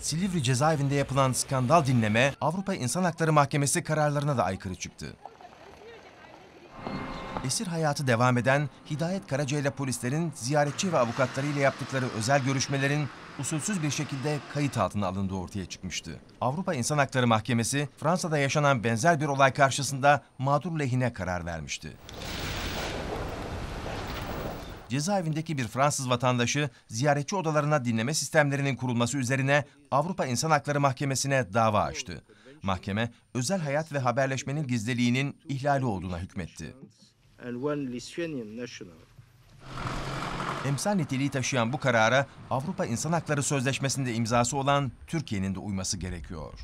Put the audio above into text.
Silivri cezaevinde yapılan skandal dinleme Avrupa İnsan Hakları Mahkemesi kararlarına da aykırı çıktı. Esir hayatı devam eden Hidayet Karaca ile polislerin ziyaretçi ve avukatlarıyla yaptıkları özel görüşmelerin usulsüz bir şekilde kayıt altına alındığı ortaya çıkmıştı. Avrupa İnsan Hakları Mahkemesi Fransa'da yaşanan benzer bir olay karşısında mağdur lehine karar vermişti. Cezaevindeki bir Fransız vatandaşı ziyaretçi odalarına dinleme sistemlerinin kurulması üzerine Avrupa İnsan Hakları Mahkemesi'ne dava açtı. Mahkeme, özel hayat ve haberleşmenin gizliliğinin ihlali olduğuna hükmetti. Emsal niteliği taşıyan bu karara Avrupa İnsan Hakları Sözleşmesi'nde imzası olan Türkiye'nin de uyması gerekiyor.